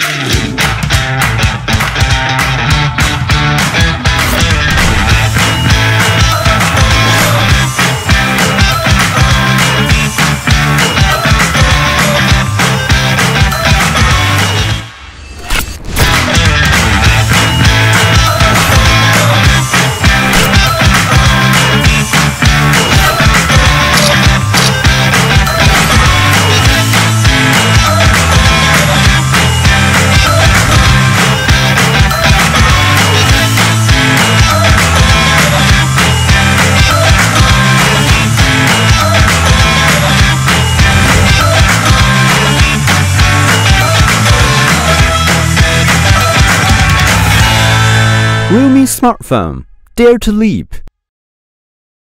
Yeah. Realme smartphone. Dare to leap.